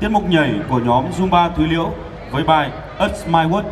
Tiết mục nhảy của nhóm Zumba Thúy Liễu với bài It's My World.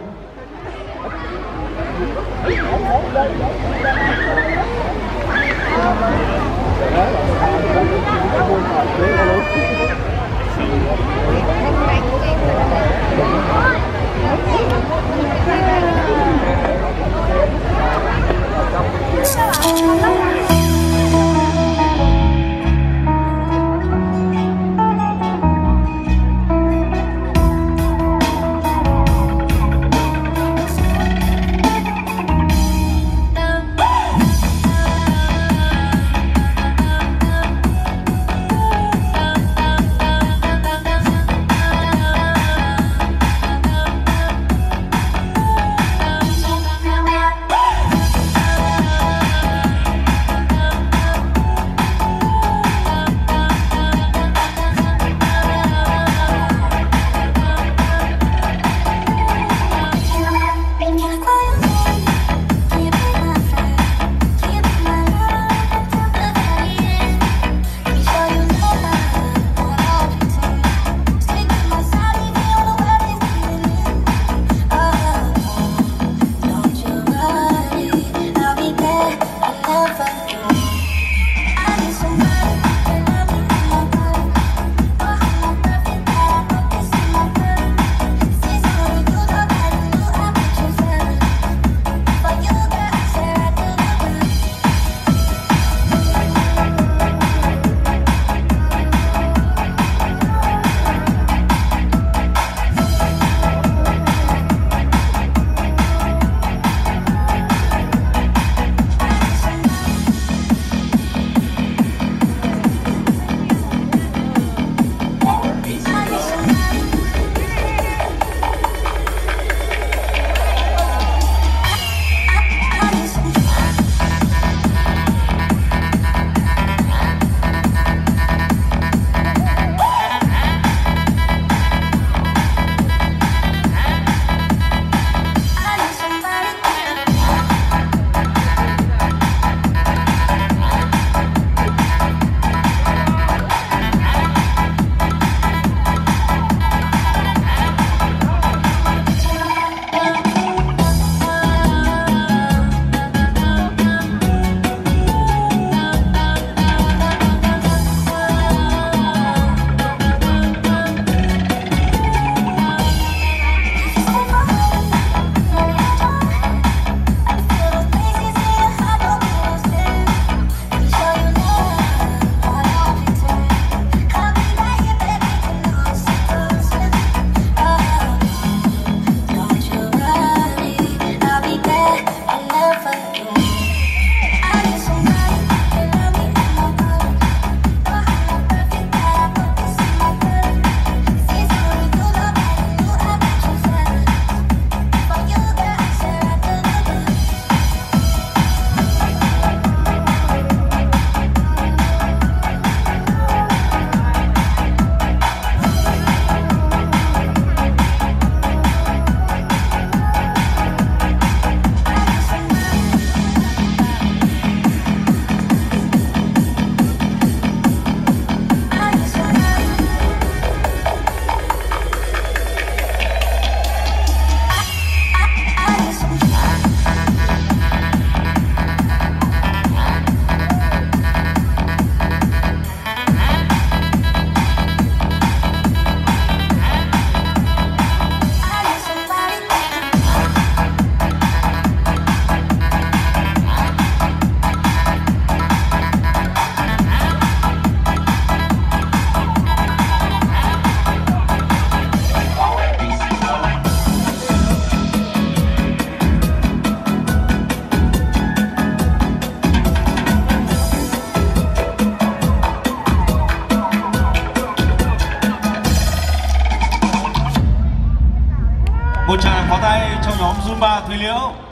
Một tràng pháo tay cho nhóm Zumba Thúy Liễu.